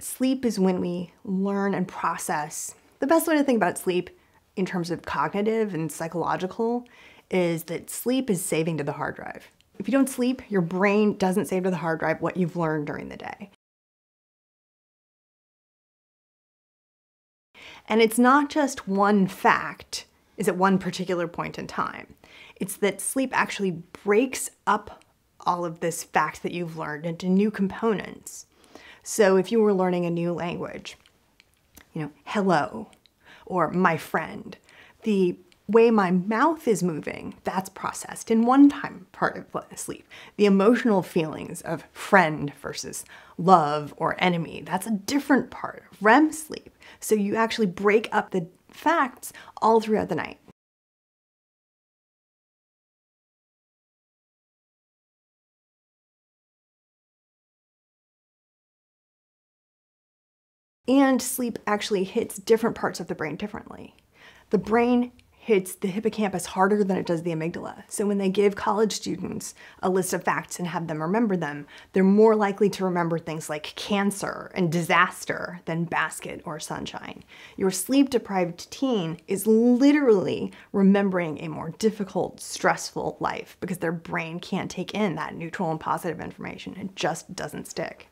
Sleep is when we learn and process. The best way to think about sleep in terms of cognitive and psychological is that sleep is saving to the hard drive. If you don't sleep, your brain doesn't save to the hard drive what you've learned during the day. And it's not just one fact is at one particular point in time. It's that sleep actually breaks up all of this fact that you've learned into new components. So if you were learning a new language, you know, hello or my friend, the way my mouth is moving, that's processed in one time part of sleep. The emotional feelings of friend versus love or enemy, that's a different part of REM sleep. So you actually break up the facts all throughout the night. And sleep actually hits different parts of the brain differently. The brain hits the hippocampus harder than it does the amygdala. So when they give college students a list of facts and have them remember them, they're more likely to remember things like cancer and disaster than basket or sunshine. Your sleep deprived teen is literally remembering a more difficult, stressful life because their brain can't take in that neutral and positive information. It just doesn't stick.